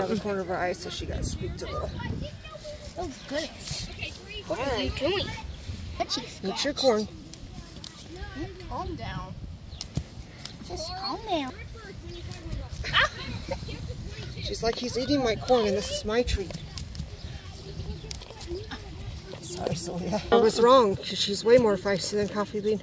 out the corner of her eye, so she got spooked a little. Oh goodness. What are you doing? Eat your corn. Calm down. Just calm down. Ah! She's like, he's eating my corn, and this is my treat. Ah. Sorry, Sylvia. I was wrong. because She's way more feisty than Coffee Bean.